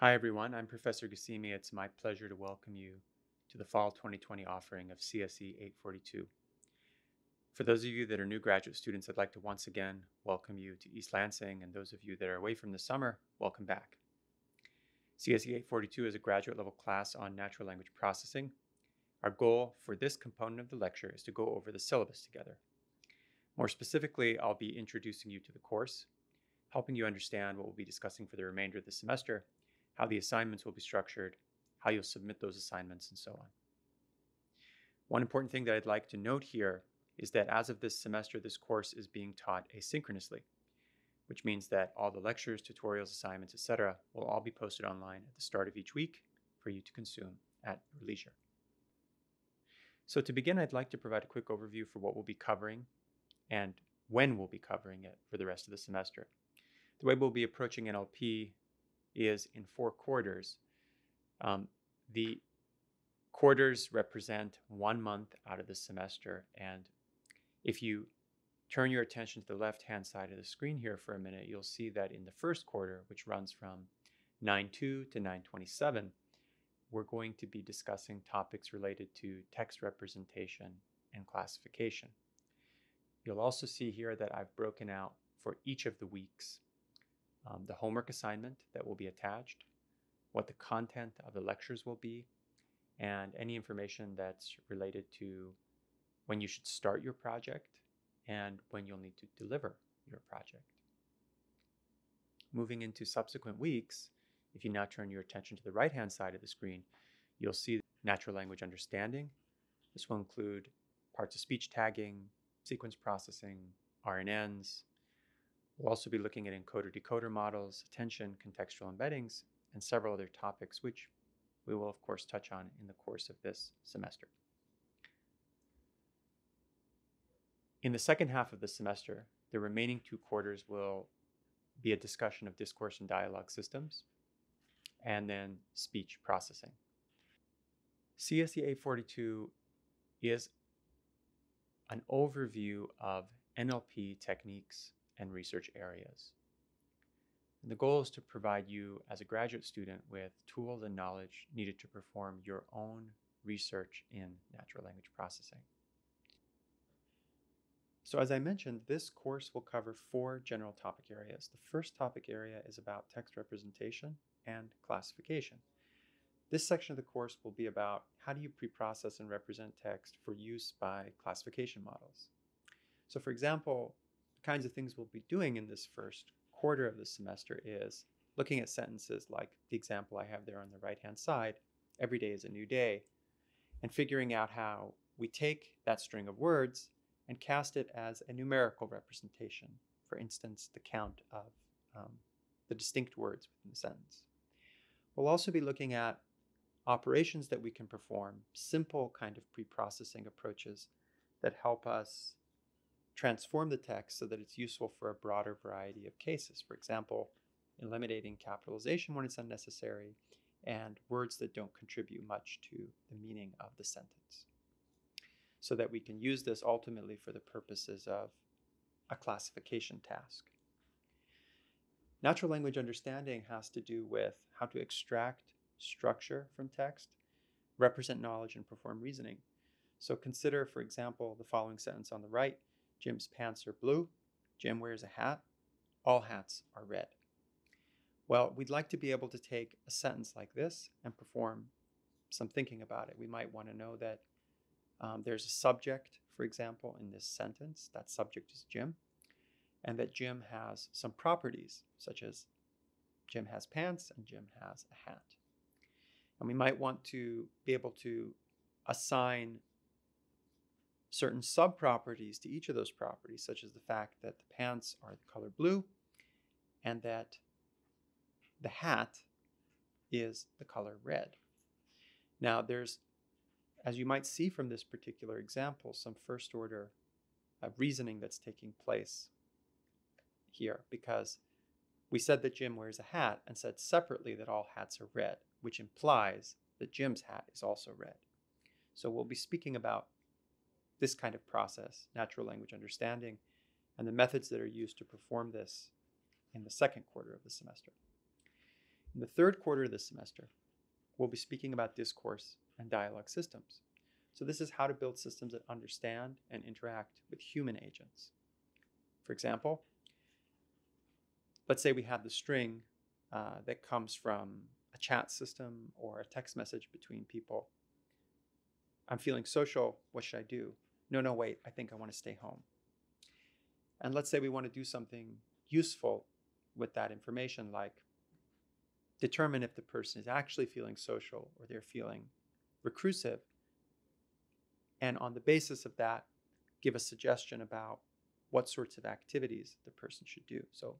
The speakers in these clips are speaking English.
Hi, everyone. I'm Professor Ghassemi. It's my pleasure to welcome you to the Fall 2020 offering of CSE 842. For those of you that are new graduate students, I'd like to once again welcome you to East Lansing, and those of you that are away from the summer, welcome back. CSE 842 is a graduate level class on natural language processing. Our goal for this component of the lecture is to go over the syllabus together. More specifically, I'll be introducing you to the course, helping you understand what we'll be discussing for the remainder of the semester, how the assignments will be structured, how you'll submit those assignments, and so on. One important thing that I'd like to note here is that as of this semester, this course is being taught asynchronously, which means that all the lectures, tutorials, assignments, etc., will all be posted online at the start of each week for you to consume at your leisure. So to begin, I'd like to provide a quick overview for what we'll be covering and when we'll be covering it for the rest of the semester. The way we'll be approaching NLP is in four quarters. Um, the quarters represent one month out of the semester, and if you turn your attention to the left-hand side of the screen here for a minute, you'll see that in the first quarter, which runs from 9.2 to 9.27, we're going to be discussing topics related to text representation and classification. You'll also see here that I've broken out for each of the weeks um, the homework assignment that will be attached, what the content of the lectures will be, and any information that's related to when you should start your project and when you'll need to deliver your project. Moving into subsequent weeks, if you now turn your attention to the right hand side of the screen, you'll see natural language understanding. This will include parts of speech tagging, sequence processing, RNNs. We'll also be looking at encoder decoder models, attention, contextual embeddings, and several other topics, which we will, of course, touch on in the course of this semester. In the second half of the semester, the remaining two quarters will be a discussion of discourse and dialogue systems, and then speech processing. CSE 842 is an overview of NLP techniques and research areas. And the goal is to provide you, as a graduate student, with tools and knowledge needed to perform your own research in natural language processing. So as I mentioned, this course will cover four general topic areas. The first topic area is about text representation and classification. This section of the course will be about how do you pre-process and represent text for use by classification models. So for example, kinds of things we'll be doing in this first quarter of the semester is looking at sentences like the example I have there on the right-hand side, every day is a new day, and figuring out how we take that string of words and cast it as a numerical representation. For instance, the count of um, the distinct words within the sentence. We'll also be looking at operations that we can perform, simple kind of pre-processing approaches that help us transform the text so that it's useful for a broader variety of cases. For example, eliminating capitalization when it's unnecessary and words that don't contribute much to the meaning of the sentence so that we can use this ultimately for the purposes of a classification task. Natural language understanding has to do with how to extract structure from text, represent knowledge, and perform reasoning. So consider, for example, the following sentence on the right Jim's pants are blue, Jim wears a hat, all hats are red. Well, we'd like to be able to take a sentence like this and perform some thinking about it. We might want to know that um, there's a subject, for example, in this sentence. That subject is Jim. And that Jim has some properties, such as Jim has pants and Jim has a hat. And we might want to be able to assign certain subproperties to each of those properties, such as the fact that the pants are the color blue and that the hat is the color red. Now, there's as you might see from this particular example, some first order reasoning that's taking place here because we said that Jim wears a hat and said separately that all hats are red, which implies that Jim's hat is also red. So we'll be speaking about this kind of process, natural language understanding, and the methods that are used to perform this in the second quarter of the semester. In the third quarter of the semester, we'll be speaking about discourse and dialogue systems. So, this is how to build systems that understand and interact with human agents. For example, let's say we have the string uh, that comes from a chat system or a text message between people. I'm feeling social. What should I do? No, no, wait. I think I want to stay home. And let's say we want to do something useful with that information, like determine if the person is actually feeling social or they're feeling reclusive. And on the basis of that, give a suggestion about what sorts of activities the person should do. So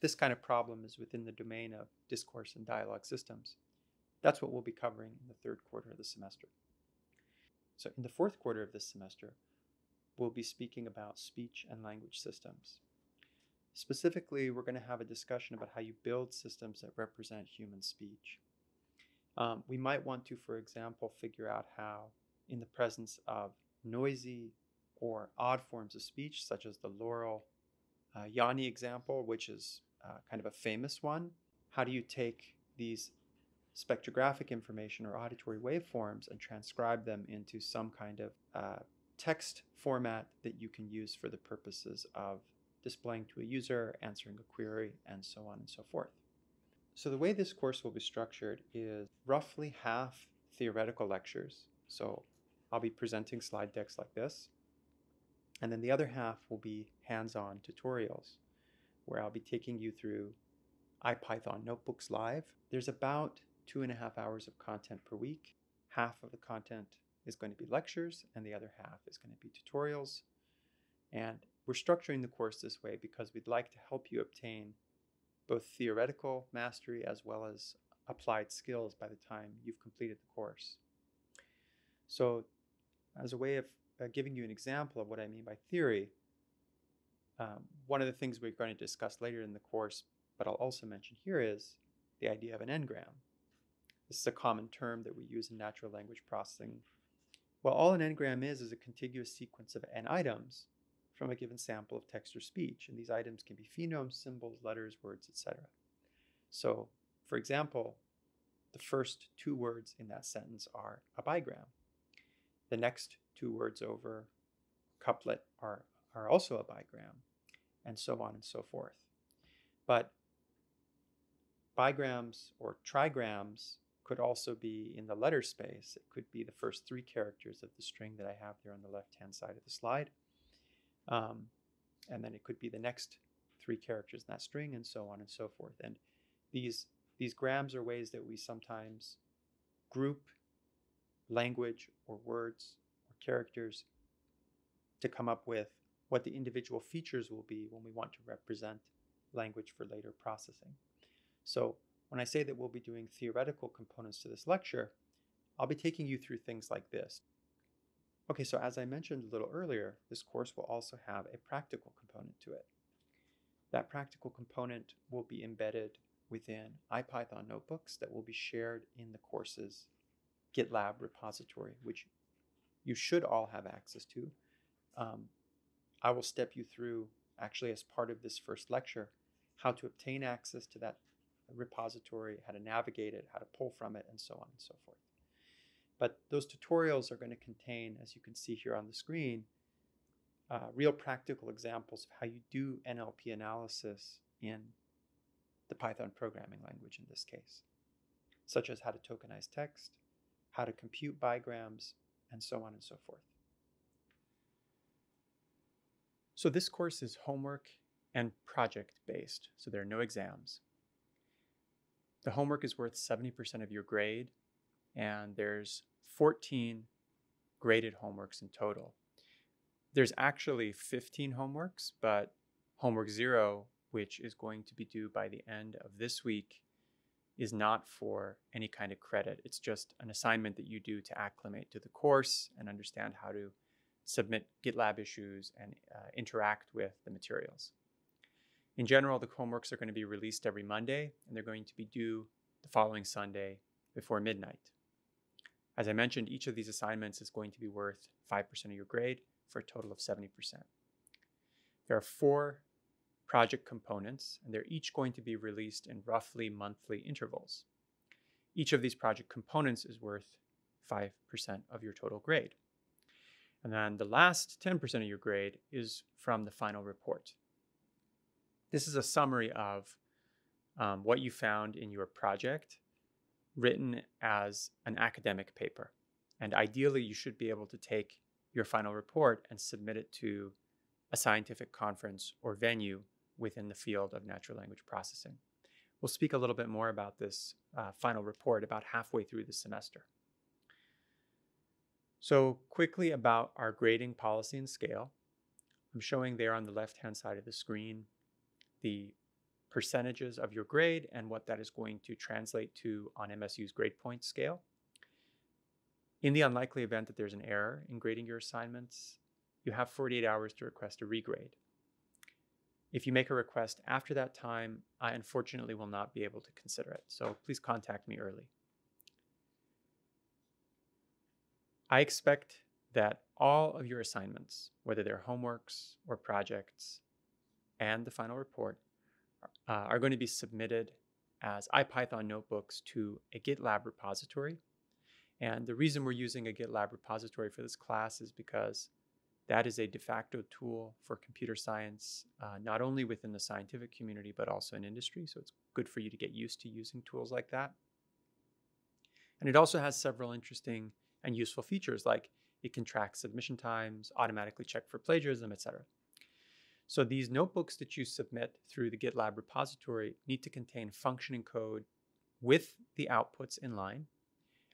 this kind of problem is within the domain of discourse and dialogue systems. That's what we'll be covering in the third quarter of the semester. So, in the fourth quarter of this semester, we'll be speaking about speech and language systems. Specifically, we're going to have a discussion about how you build systems that represent human speech. Um, we might want to, for example, figure out how, in the presence of noisy or odd forms of speech, such as the Laurel uh, Yanny example, which is uh, kind of a famous one. How do you take these spectrographic information or auditory waveforms and transcribe them into some kind of uh, text format that you can use for the purposes of displaying to a user, answering a query, and so on and so forth. So, the way this course will be structured is roughly half theoretical lectures. So, I'll be presenting slide decks like this. And then the other half will be hands on tutorials where I'll be taking you through IPython Notebooks Live. There's about two and a half hours of content per week. Half of the content is going to be lectures, and the other half is going to be tutorials. And we're structuring the course this way because we'd like to help you obtain both theoretical mastery as well as applied skills by the time you've completed the course. So, as a way of uh, giving you an example of what I mean by theory, um, one of the things we're going to discuss later in the course, but I'll also mention here, is the idea of an n-gram. This is a common term that we use in natural language processing. Well, all an n-gram is is a contiguous sequence of n items from a given sample of text or speech, and these items can be phonemes, symbols, letters, words, etc. So, for example, the first two words in that sentence are a bigram. The next two words over couplet are, are also a bigram and so on and so forth. But bigrams or trigrams could also be in the letter space. It could be the first three characters of the string that I have there on the left-hand side of the slide. Um, and then it could be the next three characters in that string and so on and so forth. And these, these grams are ways that we sometimes group language or words or characters to come up with what the individual features will be when we want to represent language for later processing. So when I say that we'll be doing theoretical components to this lecture, I'll be taking you through things like this. Okay, so as I mentioned a little earlier, this course will also have a practical component to it. That practical component will be embedded within IPython notebooks that will be shared in the course's GitLab repository, which you should all have access to. Um, I will step you through, actually, as part of this first lecture, how to obtain access to that repository, how to navigate it, how to pull from it, and so on and so forth. But those tutorials are going to contain, as you can see here on the screen, uh, real practical examples of how you do NLP analysis in the Python programming language in this case, such as how to tokenize text, how to compute bigrams, and so on and so forth. So this course is homework and project based, so there are no exams. The homework is worth 70% of your grade, and there's 14 graded homeworks in total. There's actually 15 homeworks, but homework zero, which is going to be due by the end of this week, is not for any kind of credit. It's just an assignment that you do to acclimate to the course and understand how to submit GitLab issues, and uh, interact with the materials. In general, the homeworks are going to be released every Monday, and they're going to be due the following Sunday before midnight. As I mentioned, each of these assignments is going to be worth 5% of your grade for a total of 70%. There are four project components, and they're each going to be released in roughly monthly intervals. Each of these project components is worth 5% of your total grade. And then the last 10% of your grade is from the final report. This is a summary of um, what you found in your project written as an academic paper. And ideally, you should be able to take your final report and submit it to a scientific conference or venue within the field of natural language processing. We'll speak a little bit more about this uh, final report about halfway through the semester. So, quickly about our grading policy and scale. I'm showing there on the left hand side of the screen the percentages of your grade and what that is going to translate to on MSU's grade point scale. In the unlikely event that there's an error in grading your assignments, you have 48 hours to request a regrade. If you make a request after that time, I unfortunately will not be able to consider it, so please contact me early. I expect that all of your assignments, whether they're homeworks or projects, and the final report, uh, are going to be submitted as IPython notebooks to a GitLab repository. And the reason we're using a GitLab repository for this class is because that is a de facto tool for computer science, uh, not only within the scientific community, but also in industry. So it's good for you to get used to using tools like that. And it also has several interesting and useful features like it can track submission times, automatically check for plagiarism, etc. So these notebooks that you submit through the GitLab repository need to contain functioning code with the outputs in line,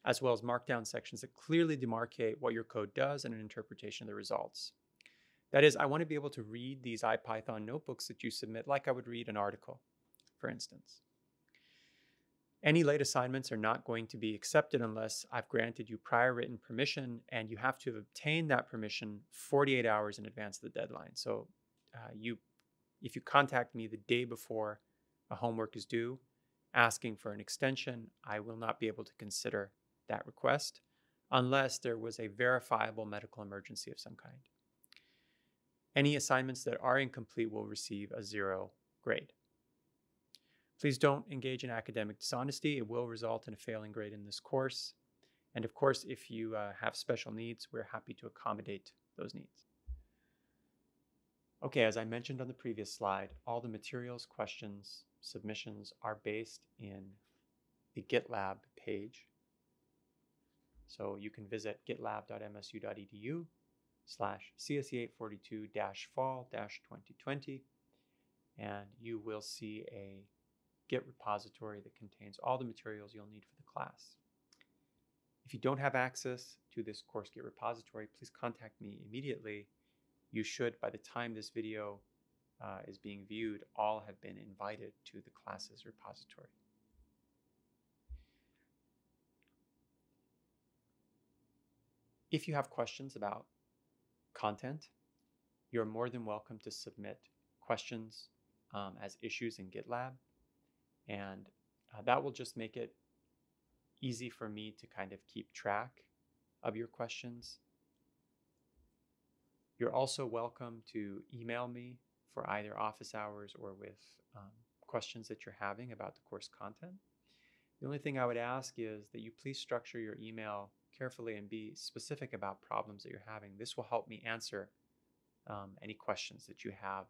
as well as markdown sections that clearly demarcate what your code does and an interpretation of the results. That is, I want to be able to read these IPython notebooks that you submit like I would read an article, for instance. Any late assignments are not going to be accepted unless I've granted you prior written permission, and you have to have obtained that permission 48 hours in advance of the deadline. So uh, you, if you contact me the day before a homework is due, asking for an extension, I will not be able to consider that request unless there was a verifiable medical emergency of some kind. Any assignments that are incomplete will receive a zero grade. Please don't engage in academic dishonesty. It will result in a failing grade in this course. And of course, if you uh, have special needs, we're happy to accommodate those needs. Okay, as I mentioned on the previous slide, all the materials, questions, submissions are based in the GitLab page. So you can visit gitlab.msu.edu slash CSE842-fall-2020 and you will see a Git repository that contains all the materials you'll need for the class. If you don't have access to this course Git repository, please contact me immediately you should, by the time this video uh, is being viewed, all have been invited to the classes repository. If you have questions about content, you're more than welcome to submit questions um, as issues in GitLab. And uh, that will just make it easy for me to kind of keep track of your questions you're also welcome to email me for either office hours or with um, questions that you're having about the course content. The only thing I would ask is that you please structure your email carefully and be specific about problems that you're having. This will help me answer um, any questions that you have,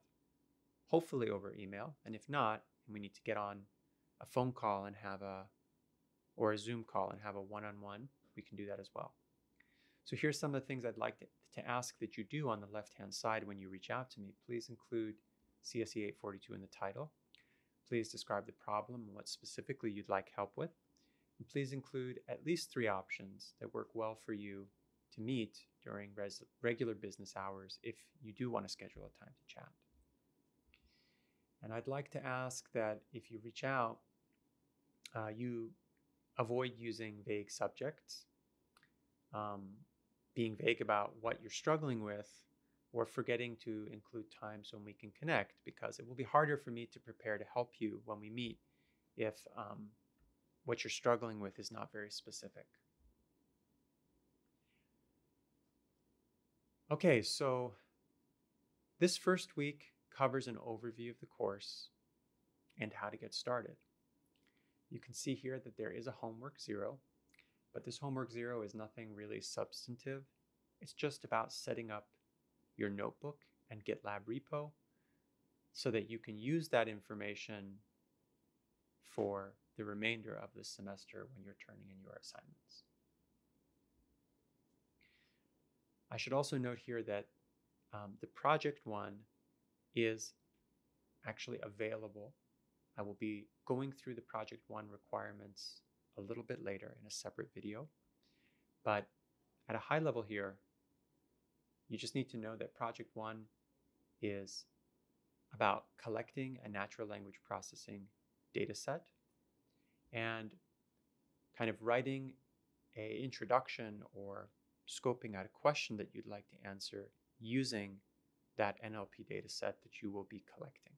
hopefully over email. And if not, we need to get on a phone call and have a, or a Zoom call and have a one on one, we can do that as well. So here's some of the things I'd like to, to ask that you do on the left-hand side when you reach out to me. Please include CSE 842 in the title. Please describe the problem and what specifically you'd like help with. And please include at least three options that work well for you to meet during res- regular business hours if you do want to schedule a time to chat. And I'd like to ask that if you reach out, uh, you avoid using vague subjects. Um, being vague about what you're struggling with or forgetting to include times when we can connect because it will be harder for me to prepare to help you when we meet if um, what you're struggling with is not very specific. Okay, so this first week covers an overview of the course and how to get started. You can see here that there is a homework zero, but this homework zero is nothing really substantive. It's just about setting up your notebook and GitLab repo so that you can use that information for the remainder of the semester when you're turning in your assignments. I should also note here that um, the project one is actually available. I will be going through the project one requirements a little bit later in a separate video. But at a high level here, you just need to know that project one is about collecting a natural language processing data set and kind of writing a introduction or scoping out a question that you'd like to answer using that NLP data set that you will be collecting.